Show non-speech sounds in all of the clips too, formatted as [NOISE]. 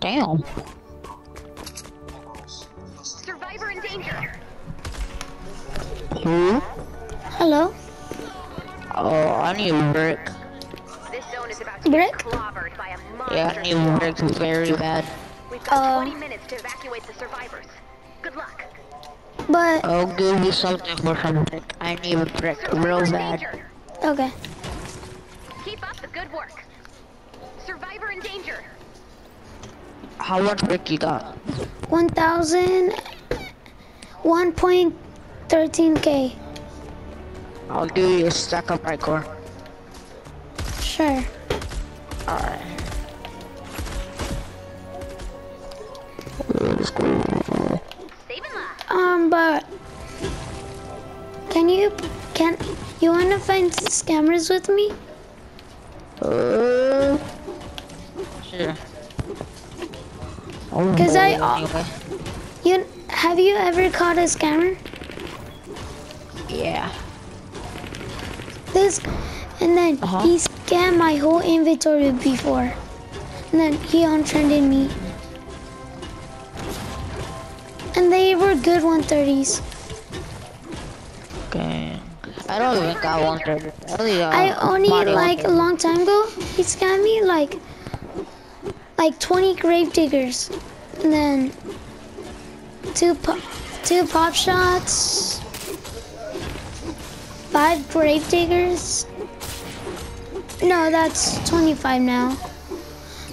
Damn. Survivor in danger. Who? Hello? Oh, I need a brick. This zone is about to Brick? clobbered by a monster. Yeah, I need a brick very bad. We've got Uh, 20 minutes to evacuate the survivors. Good luck. But, I'll give you something for some brick. I need a brick real bad. okay. Keep up the good work. Survivor in danger. How much brick you got? 1,000, 1.13k. I'll give you a stack of brick ore. Sure. Alright. Um, but can you can you wanna find scammers with me? Uh, sure. Oh, 'Cause I- anyway. You have you ever caught a scammer? Yeah. This, and then Uh-huh. he scammed my whole inventory before, and then he untrended me. And they were good 130s. Okay. I don't even got one thirty. I only got I only like a long time ago. He scammed me like like 20 grave diggers, and then two po- two pop shots, five grave diggers. No, that's 25 now.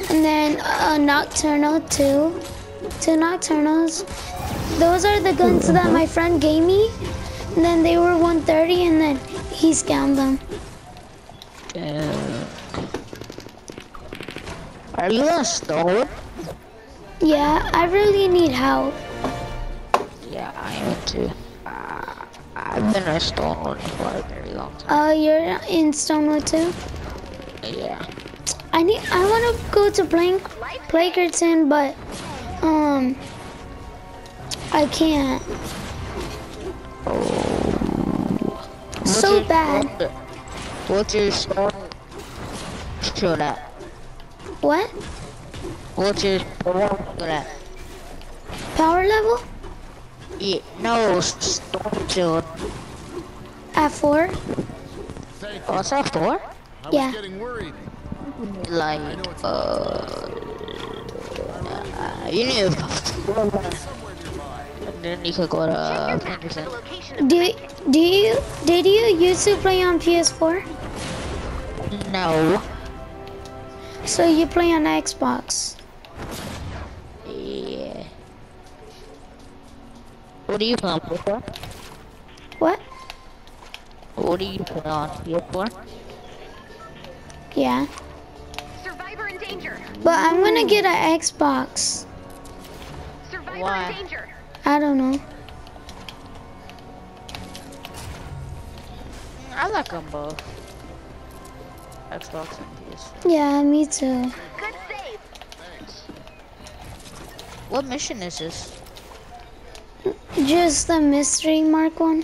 And then a nocturnal two, two nocturnals. Those are the guns that my friend gave me. And then they were 130, and then he scammed them. Uh, Are you a stone? Yeah, I really need help. Yeah, I am too. Uh, I've been a stone for a very long time. Uh, you're in Stonewood too. Yeah. I need. I want to go to Plankerton, but um, I can't. Oh. So bad. What's your stone? Show that. What? What's your stone? Show that. Power level Yeah, no, storm shield. at four? What's that for? I Yeah. was getting worried. Like, uh, uh, you need to, and then you could go to uh, The location of Do do you did you used to play on PS4? No. So you play on Xbox? Yeah. What do you play on PS4? What? What do you play on PS4? Yeah. Survivor in danger. But I'm gonna get an Xbox. Survivor Why? in danger. I don't know. I like them both. Xbox and PS4. Yeah, me too. Good save. What mission is this? Just the mystery mark one.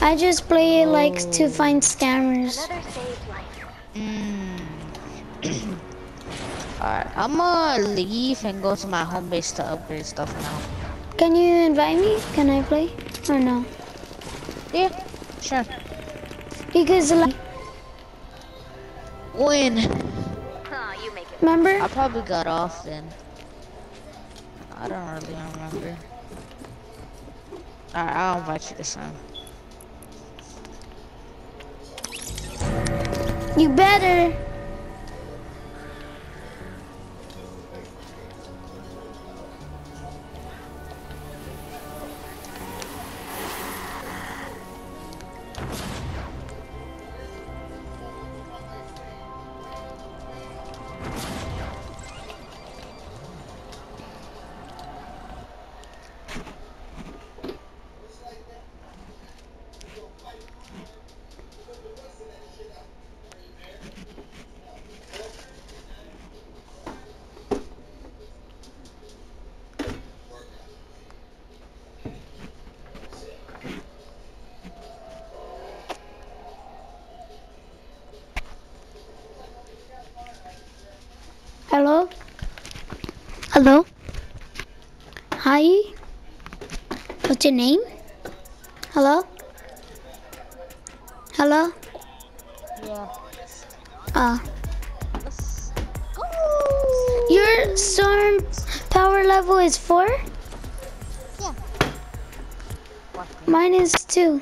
I just play it like to find scammers. Another saved life. Mm. [CLEARS THROAT] Alright, I'm gonna leave and go to my home base to upgrade stuff now. Can you invite me? Can I play? Or no? Yeah, sure. Because like, When? Huh, you make it. remember? I probably got off then. I don't really remember. Alright, I'll invite you this time. You better. Hello. Hi. What's your name? Hello? Hello? Yeah. Ah. Your storm power level is 4? Yeah. Mine is 2.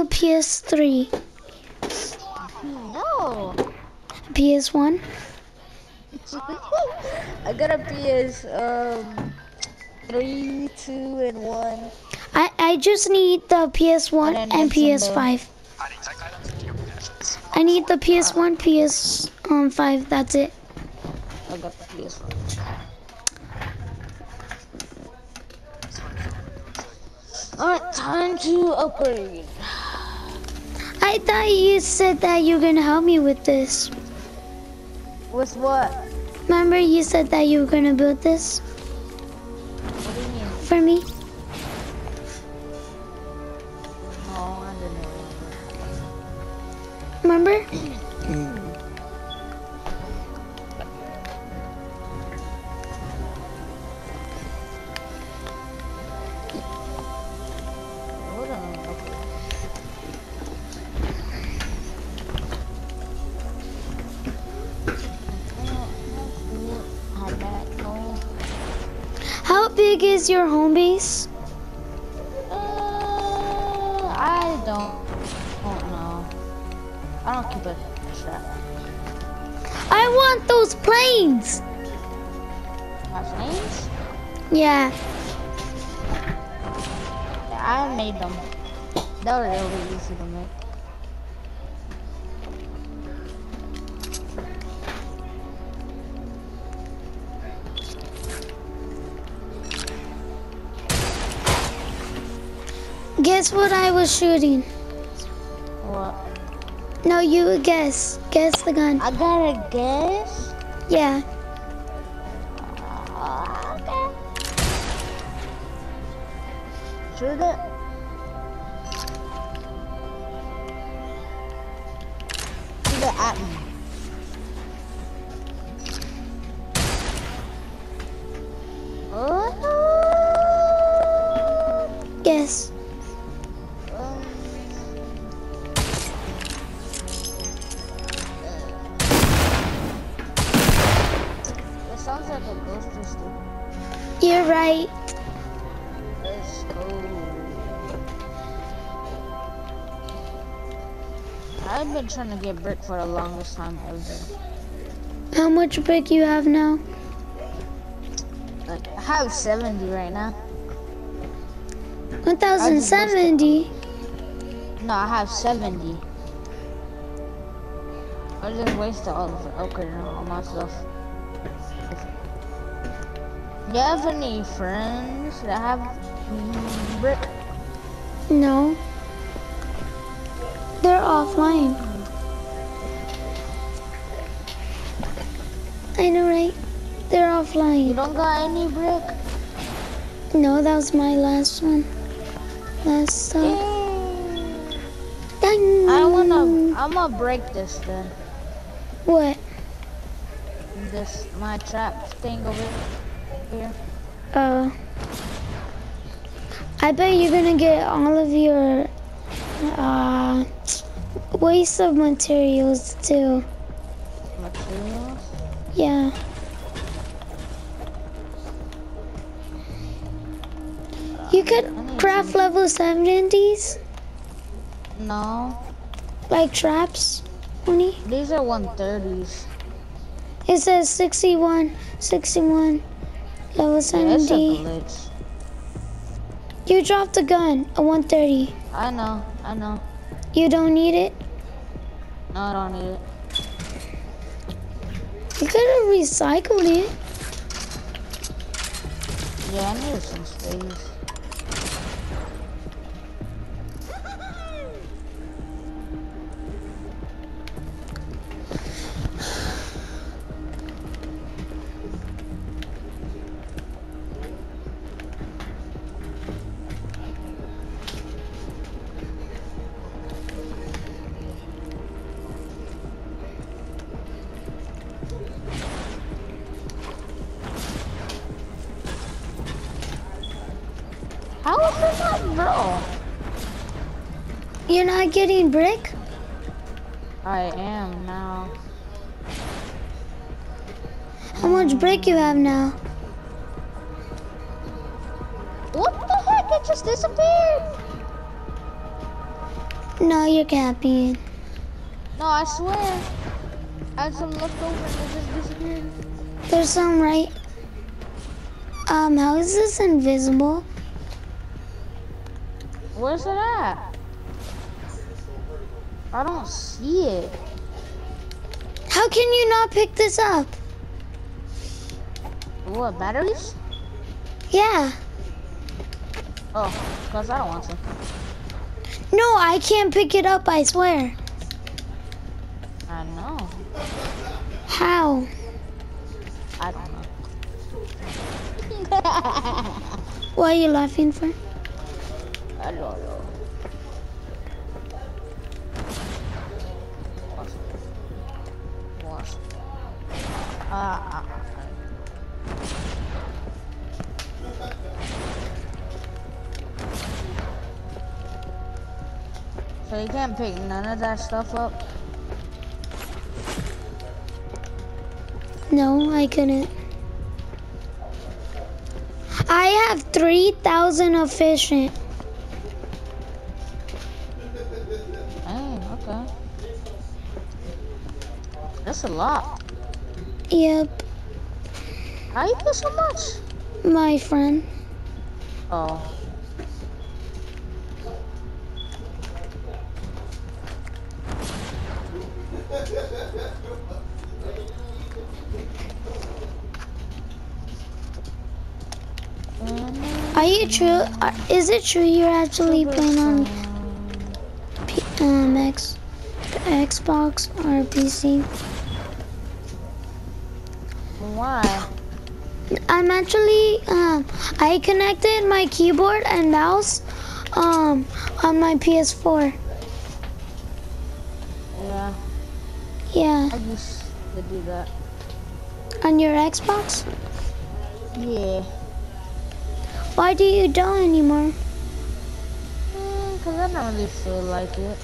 A PS3? No. PS1? [LAUGHS] I got a PS um three, two, and one. I, I just need the PS1 And and PS5. I need the PS1, PS um, 5, that's it. I got the PS one. Alright, time to upgrade. I thought you said that you were gonna help me with this. With what? Remember you said that you were gonna build this What do you mean? for me? Big is your home base? Uh, I don't, don't know. I don't keep a track. I want those planes! My planes? Yeah. Yeah, I made them. They were really easy to make. Guess what I was shooting? What? No, you guess. Guess the gun. I gotta guess. Yeah. Been trying to get brick for the longest time ever. How much brick you have now? Like, I have 70 right now. 1070. No, I have 70. I just wasted all of it upgrading all my stuff. You have any friends that have brick? No. You don't got any brick? No, that was my last one. Last stop. Dang. Dang. I wanna, I'm gonna break this then. What? This, my trap thing over here. Uh. I bet you're gonna get all of your uh waste of materials too. 70s, No, like traps, honey. these are 130s. It says 61, 61, level Yeah, it's a 70. glitch. You dropped a gun, a 130. I know, I know. You don't need it? No, I don't need it. You could have recycled it. Yeah, I need some space. Is this not bro? You're not getting brick? I am now. How much brick you have now? What the heck? It just disappeared. No, you're capping. No, I swear. I had some left over and it just disappeared. There's some right. Um, how is this invisible? Where's it at? I don't see it. How can you not pick this up? What, batteries? Yeah. Oh, because I don't want to. No, I can't pick it up, I swear. I know. How? I don't know. [LAUGHS] What are you laughing for? Ah. So you can't pick none of that stuff up? No, I couldn't. I have 3,000 efficient. That's a lot. Yep, How you so much? my friend. Oh. Are you true? are- Is it true you're actually playing on P- um, X, Xbox or PC? Why? I'm actually um, I connected my keyboard and mouse um on my PS4. Yeah, Yeah, I used to do that. on your Xbox. Yeah. Why do you don't anymore? Mm, Cause I don't really feel like it.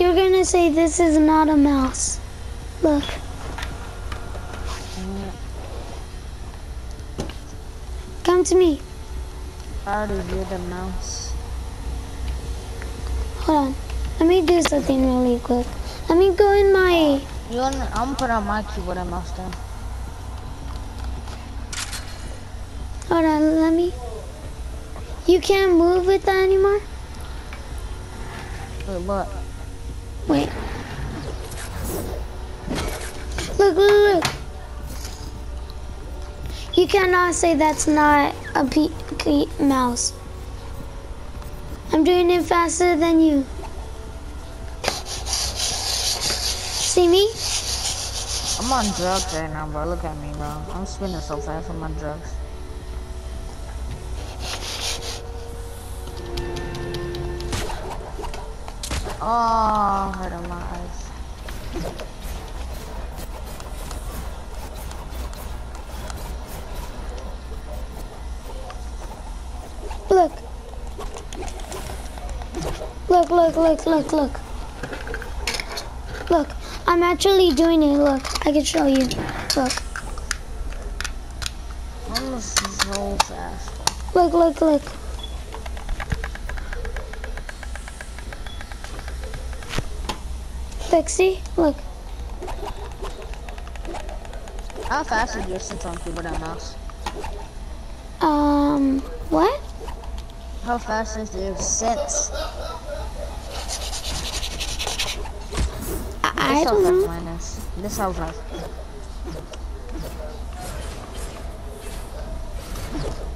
You're gonna say this is not a mouse. Look. Come to me. I already did the mouse. Hold on. Let me do something really quick. Let me go in my. You want? I'm gonna put on my keyboard and mouse then. Hold on. Let me. You can't move with that anymore. Wait, what? Wait. Look, look, look. You cannot say that's not a P- key mouse. I'm doing it faster than you. See me? I'm on drugs right now, bro. Look at me, bro. I'm spinning so fast. On drugs. Oh, hurt on my eyes. Look, look, look, look, look. Look, I'm actually doing it. Look, I can show you. Look, I'm so fast. look, look, look. Look, see? Look. How fast is your sit on keyboard and mouse? Um, what? How fast is your sense? I, I This don't how know. fast mine is. This fast.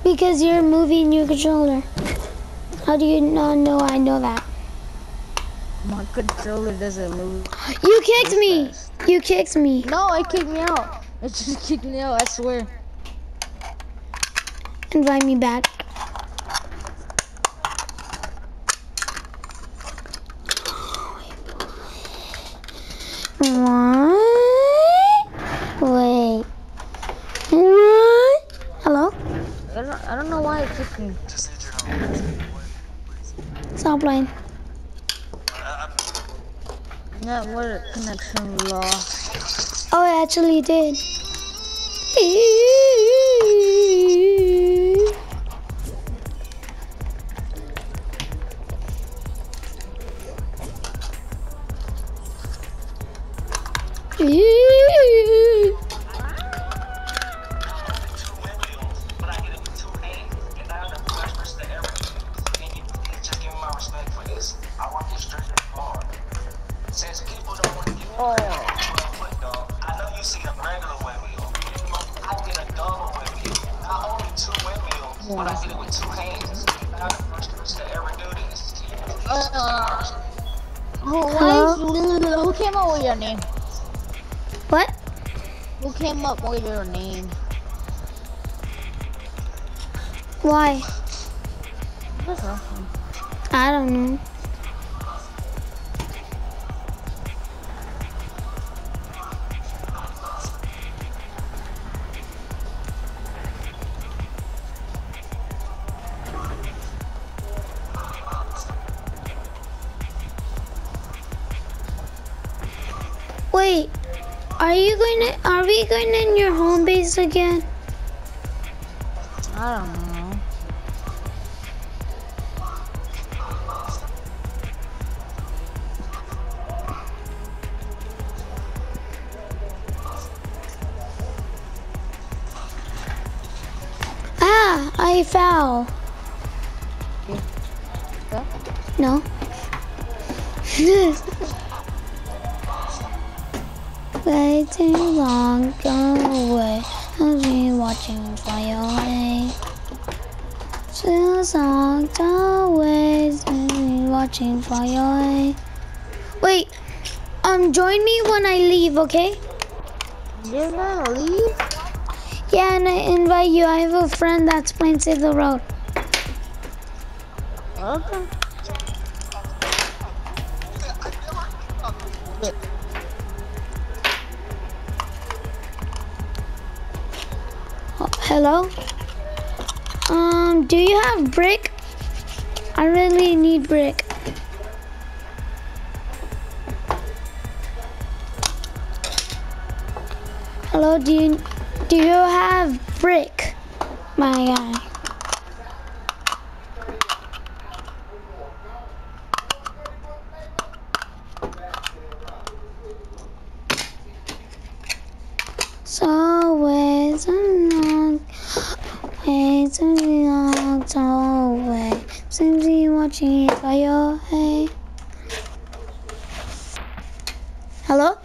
Because you're moving your controller. How do you not know I know that? My controller doesn't move. You kicked me. fast. You kicked me. No, it kicked me out. It just kicked me out, I swear. Invite me back. What? Wait. What? Hello? I don't, I don't know why it kicked me. Stop playing. Network connection lost. Oh, I actually did. [LAUGHS] your name? Why? I don't know. Wait, are you going to, are we going in your home base again? I don't know. That's playing Save the World. Okay. Oh, hello? Um, do you have brick? I really need brick. Hello, do you do you have brick? My guy. So ways and long ways and long so way. Simply watching it by your hay. Hello?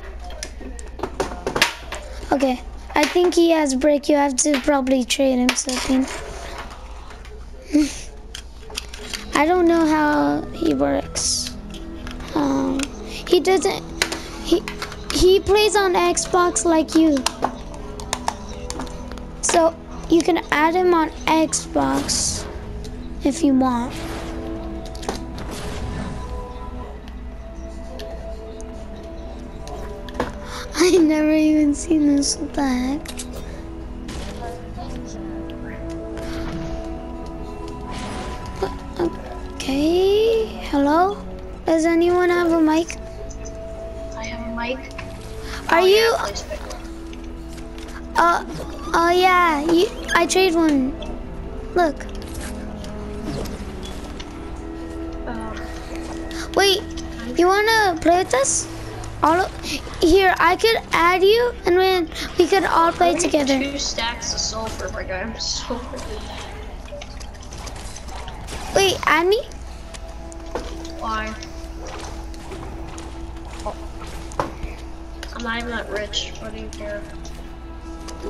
Okay. I think he has brick. You have to probably trade him something. I don't know how he works. Um, he doesn't. He he plays on Xbox like you. So you can add him on Xbox if you want. [LAUGHS] I never even seen this. Heck? I trade one. Look. Um, Wait. You wanna play with us? All of, here, I could add you, and then we could all play I together. Two stacks of sulfur, my guy. I'm so [LAUGHS] Wait, add me? Why? I'm not even that rich. What do you care?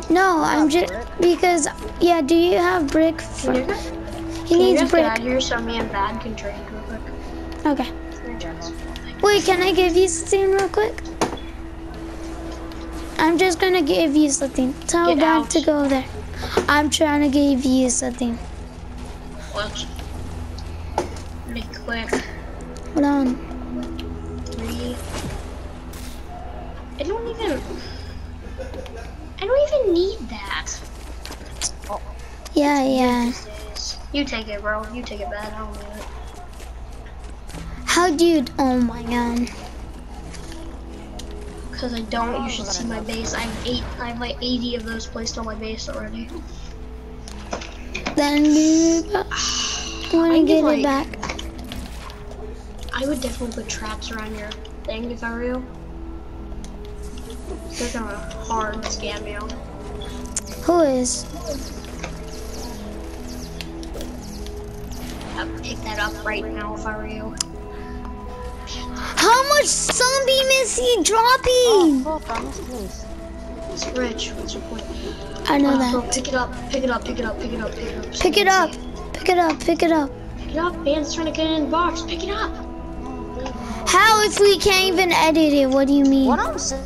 No, I'm just because yeah. Do you have brick? For, you, he can you needs brick. out here so me and Bad can trade real quick? Okay. Wait, can I give you something real quick? I'm just gonna give you something. Tell Get Dad out. to go there. I'm trying to give you something. Watch. Be quick. Hold on. Three. I don't even. I don't even need that. Yeah, yeah. These days. You take it, bro. You take it, Bad. I don't need it. How do you? Oh my god. Because I don't, you should see my base. I have eight. I have like 80 of those placed on my base already. Then you wanna I get get, it back? I would definitely put traps around your thing if I were you. They're gonna hard scam you. Who is? I'd pick that up right now if I were you. How much sunbeam is he dropping? Oh, fuck, I. It's rich. What's your point? I know Uh, bro, that. pick it up. Pick it up. Pick it up. Pick it up. Pick it up. Pick it up. Pick it up. Pick it up. Pick it up. Man's trying to get it in the box. Pick it up. How if we can't even edit it? What do you mean? What I'm saying,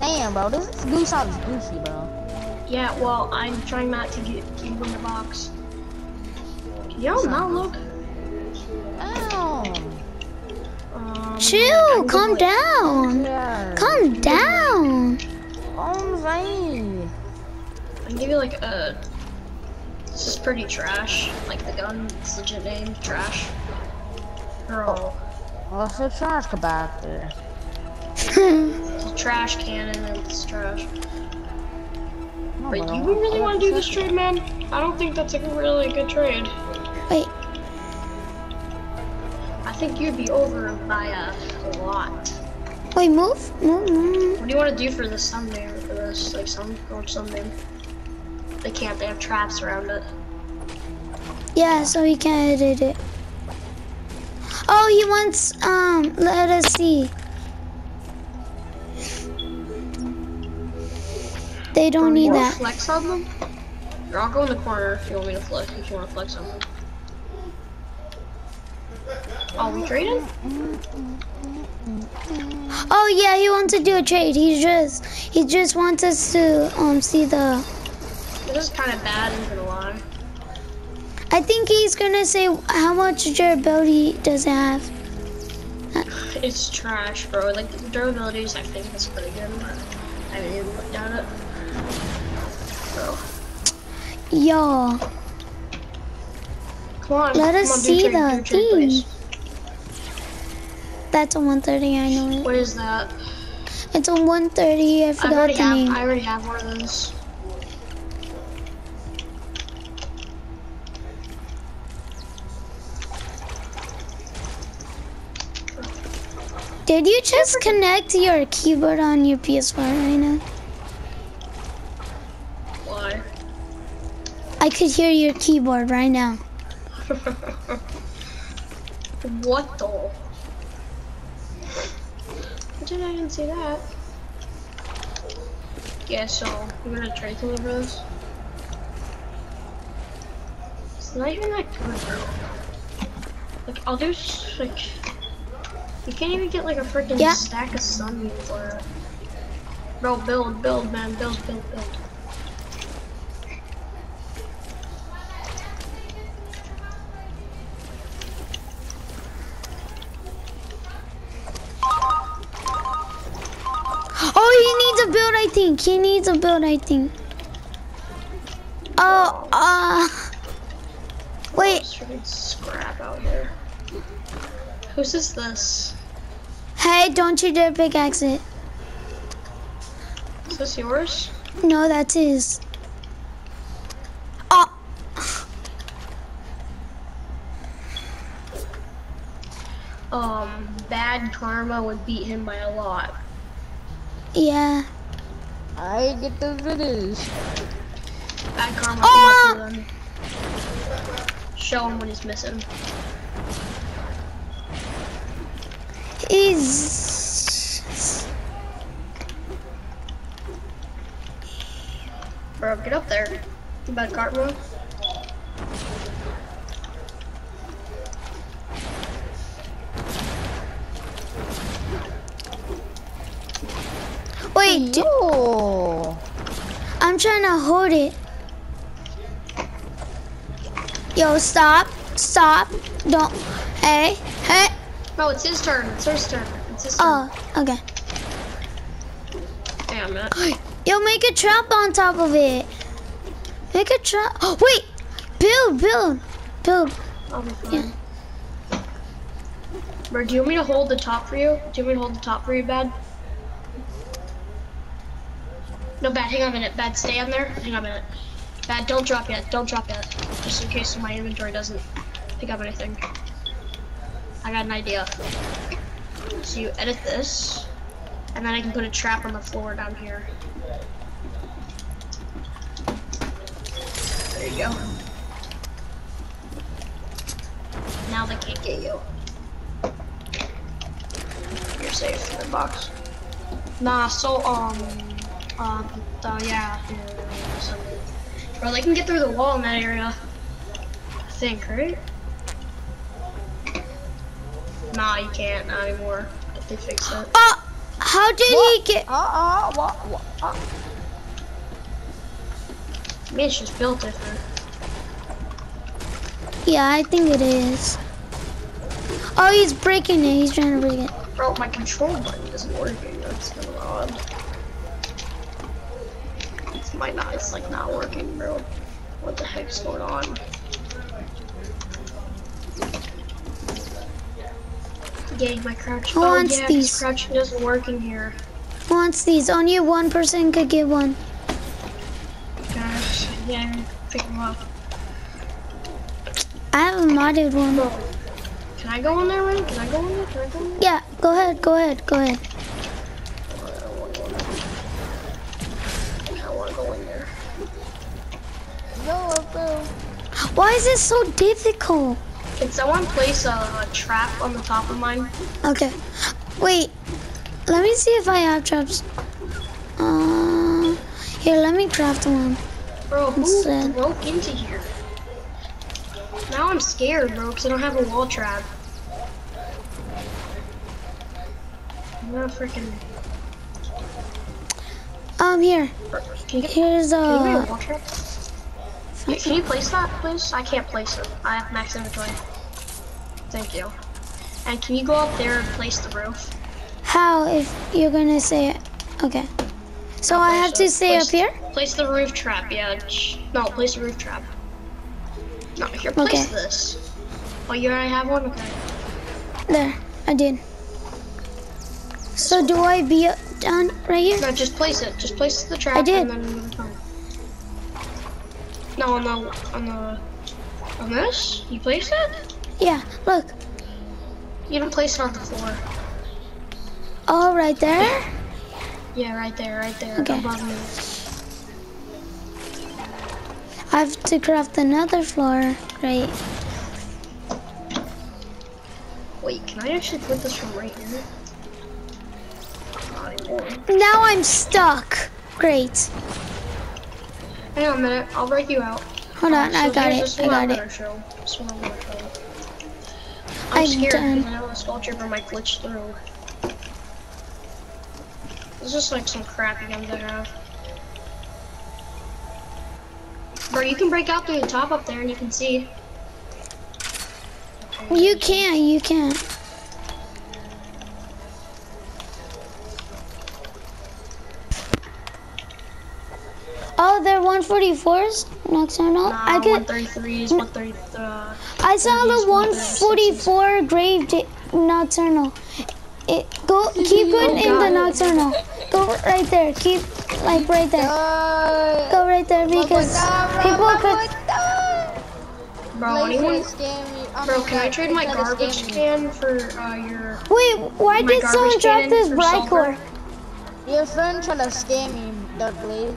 bro, this goose sounds goofy, bro. Yeah. Well, I'm trying not to get you in the box. Yo, now look. Ow. Um, Chill. I'm Calm down. Yeah. Calm down. I'm saying. I can give you like a. This is pretty trash. Like the gun, it's legit name trash. Bro, Well, it's a trash compactor. it's [LAUGHS] a trash cannon and it's trash. No, Wait, but you really want want to do this trade, man? I don't think that's a really good trade. Wait. I think you'd be over by a lot. Wait. Move. Move. move. What do you want to do for the sunbeam? For this, like sun or sunbeam? They can't. They have traps around it. Yeah. So he can't edit it. Oh, he wants. Um. Let us see. They don't need that. Flex on them. Or I'll go in the corner if you want me to flex. If you want to flex on them. Oh, we trading? Oh yeah, he wants to do a trade. He just he just wants us to um see the. This is kind of bad, I'm gonna lie. I think he's gonna say how much durability does it have. It's trash, bro. Like durability is, I think, is pretty good. But I haven't even looked at it. Yo, come on. Let come us on, see trade, the thing. that's a 130. I know it. What is that? It's a 130. I I forgot already the have. name. I already have one of those. Did you just connect your keyboard on your PS4 right now? I could hear your keyboard right now. [LAUGHS] what the? I Did I even see that? Yeah, so we're gonna trade some of this. It's not even that good. Like, I'll do like. You can't even get like a freaking Yeah. stack of sunbeam for. Bro, build, build, man, build, build, build. Build. I think he needs a build. I think. Oh, uh. Wait. Scrap out here. Whose is this? Hey, don't you dare pickaxe it. Is this yours? No, that's his. Oh, Um, bad karma would beat him by a lot. yeah. I get the finish. Bad karma. Oh! up to them. Show him what he's missing. He's. Bro, get up there. You about cart Wait, do- Yo. I'm trying to hold it. Yo, stop. Stop. Don't. Hey. Hey. No, it's his turn. It's his turn. It's his turn. Oh, okay. Damn it. Yo, make a trap on top of it. Make a trap. Oh, [GASPS] wait. Build, build, build. Oh, I'll. Bro, do you want me to hold the top for you? Do you want me to hold the top for you, Bad? No, Bad, hang on a minute. Bad, stay on there. Hang on a minute. Bad, don't drop yet. Don't drop yet. Just in case my inventory doesn't pick up anything. I got an idea. So you edit this, and then I can put a trap on the floor down here. There you go. Now they can't get you. You're safe in the box. Nah, so, um, um, uh, yeah, yeah. Bro, they can get through the wall in that area. I think, right? Nah, you can't, not anymore. If they fix it. Oh, how did he get? Uh uh. What? what uh. I mean, it's just built different. Yeah, I think it is. Oh, he's breaking it. He's trying to break it. Bro, my control button isn't working. That's kind of odd. It's might not. It's like not working, bro. What the heck's going on? Yeah, my crouch. Who oh wants yeah, 'cause these? crouching doesn't work in here. Who wants these? Only one person could get one. Gosh, yeah, pick them up. I have a modded one. Can I go in there, Ren? Can I go in there? Can I go in there? Yeah, go ahead. Go ahead. Go ahead. I don't want to go in there. I don't want to go in there. Yo, bro. Why is this so difficult? Can someone place a, a trap on the top of mine? Okay. Wait. Let me see if I have traps. Uh, here, let me craft one. Bro, who Instead. broke into here? Now I'm scared, bro, because I don't have a wall trap. I'm gonna freaking. Um, here. Can get, Here's get uh. a? Can can you place that, please? I can't place it. I have max inventory. Thank you. And can you go up there and place the roof? How if you're gonna say it? Okay. So I have to Place- stay up here. Place the roof trap, yeah. No, place the roof trap. No, here, place Okay. this. Oh, you already have one? Okay. There, I did. So do I be done right here? No, just place it. Just place the trap. I did. And then. No, on the on the on this. You place it? Yeah. Look. You don't place it on the floor. Oh, right there. Yeah, right there, right there, Okay. I have to craft another floor. Great. Wait, can I actually put this from right here? Now I'm stuck. Great. Hang on a minute. I'll break you out. Hold on. So I got it. I got it. I'm I'm scared done. I know a skull trooper might glitch through. This is like some crappy guns I have. Bro, you can break out through the top up there and you can see. You can't. You can't. 144s? No, no. Nah, I could. 133s, 133s. Uh, I saw the 144 grave nocturnal. It go keep oh, going oh, in the nocturnal. Go right there. Keep like right there. Go right there because people could. Bro, anyone? Oh Bro, can I trade my garbage can for uh, your? Wait, why did someone drop this bright core? Your friend trying to scam me, Dudley.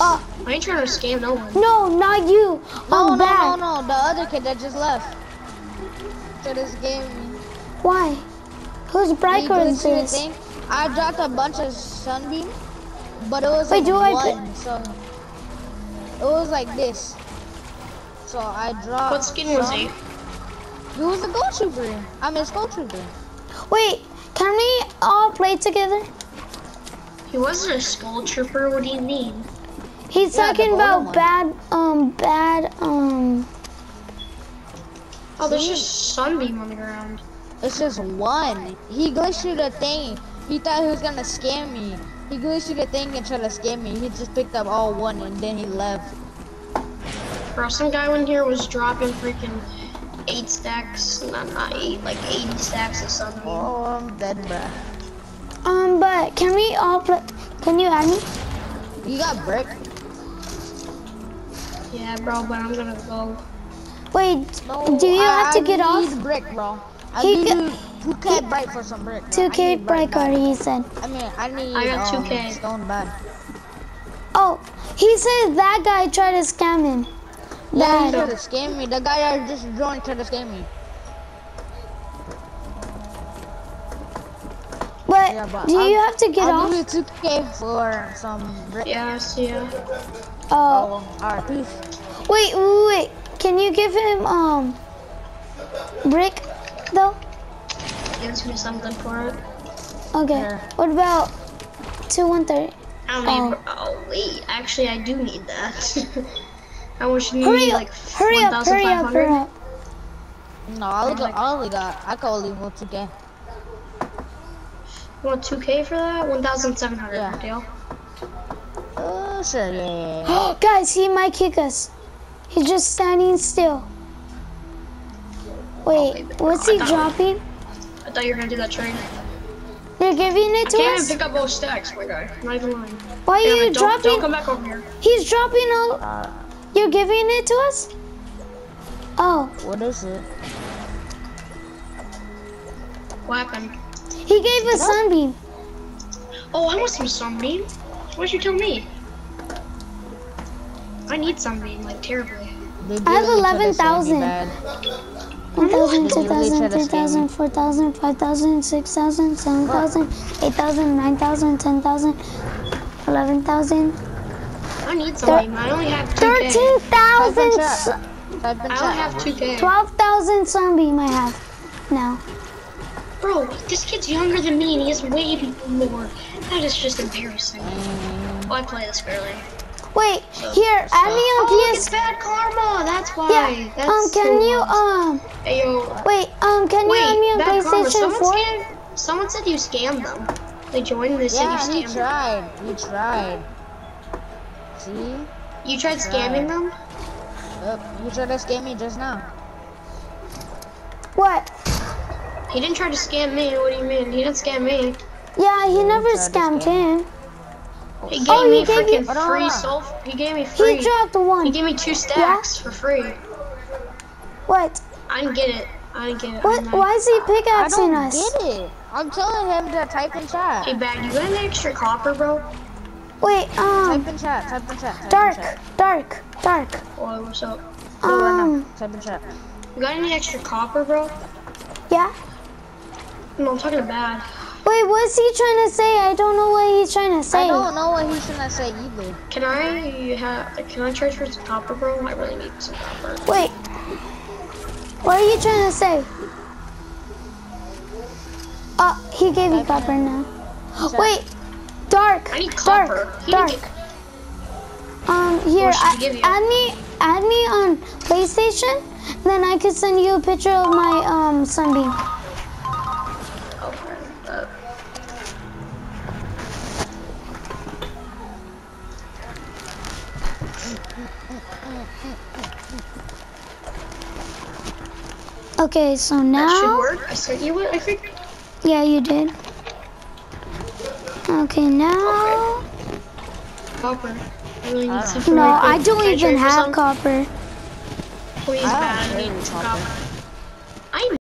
Oh. Uh, I ain't trying to scam no one. no, not you. No, I'm no, back. no, no. The other kid that just left. To this game. Why? Who's He breaker glitched is this? I dropped a bunch of sunbeam, but it was Wait, like do I one, so it was like this. So I dropped. What skin was some. he? He was a gold trooper. I'm a gold trooper. Wait, can we all play together? He wasn't a skull trooper. What do you mean? He's Yeah, talking about one. bad, um, bad, um. Oh, there's just sunbeam on the ground. It's just one. He glitched through the thing. He thought he was gonna scam me. He glitched through the thing and tried to scam me. He just picked up all one and then he left. Bro, some guy in here was dropping freaking eight stacks, not not eight, like 80 stacks of sunbeam. Oh, I'm dead, bruh. Um, but can we all play? Can you add me? You got brick? Yeah, bro, but I'm gonna go. Wait, No, do you I, have to I get need off? brick, bro. I He need ca- 2k bright for some brick. 2K need brick break bad. already, he said. I mean, I need I got um, 2K. stone bad. Oh, he says that guy tried to scam him. Yeah, he tried to scam me. The guy that just joined tried to scam me. But Yeah, but do you I'll- have to get I'll off? give you 2k for some brick. Yeah, I. Oh, Oh, alright, wait, wait, wait. Can you give him um brick though? Gives me something for it. Okay. Here. What about two one thirty? I don't Oh. need. Oh wait, actually, I do need that. [LAUGHS] I much do you Hurry need? up! Like Hurry up! Hurry up! Hurry 1,500? up! No, I only got, I only got, I can only go 2k. You want 2K for that? 1,700 Yeah. deal. Oh, sure, yeah, yeah, yeah. [GASPS] Guys, he might kick us. He's just standing still. Wait, baby. what's he got it. dropping? I thought you were gonna do that trade. They're giving it to I Can't even us. pick up both stacks, my guy. Not even lying. Why are Damn you it, don't, dropping? don't come back over here. He's dropping all. Uh, You're giving it to us? Oh, what is it? What happened? he gave us sunbeam. Oh, I want some sunbeam. Why'd you tell me? I need sunbeam, like terribly. I have really tried to scam me 11,000. bad. 1,000, They really 2,000, try to scam 3,000, me. 4,000, 5,000, 6,000, 7,000, 8,000, 9,000, 10,000, 11,000, I need sunbeam. I only have 2K. Type in 13,000, chat. s- Type in I only chat. have 2K. 12,000 sunbeam I have now. Bro, this kid's younger than me and he has way more. That is just embarrassing. Mm. Oh, I play this barely. Wait, here, add me Oh, on look, PS. it's bad karma. That's why. Yeah, That's um, can so you, um, Hey, yo. wait, um, can you add me on bad karma. PlayStation Someone, 4? scammed, someone said you scammed them. They joined, they said Yeah, you scammed them. tried. He tried. See? You tried scamming them? Yep, you tried to scam me just now. What? He didn't try to scam me. What do you mean? He didn't scam me. Yeah, he never scammed scam. him. He gave Oh, he me gave you- freaking free hold on. self. He gave me free. He dropped He one. He gave me two stacks for free. What? I didn't get it. I didn't get it. What? I'm Why is he I pickaxing don't us? get it. I'm telling him to type in chat. Hey, bag, you got any extra copper, bro? Wait, um, Type in chat. Type in chat. Type dark, In chat. dark, dark. Oh, what's up? Do it right Um, now. Type in chat. You got any extra copper, bro? yeah. No, I'm talking bad. Wait, what's he trying to say? I don't know what he's trying to say. I don't know what he's gonna say either. Can I have? Can I charge for some copper, bro? I really need some copper. Wait. What are you trying to say? Uh, he gave you copper now. Wait, dark, I need copper. dark, He dark. didn't Um, here, What should he I- give you? add me, add me on PlayStation. Then I could send you a picture of my um sunbeam. Okay, so now. that should now, work. I sent you it. I think. yeah, you did. Okay, now. Copper. I really need some. No, I don't even have copper. Please, I don't need need copper. copper.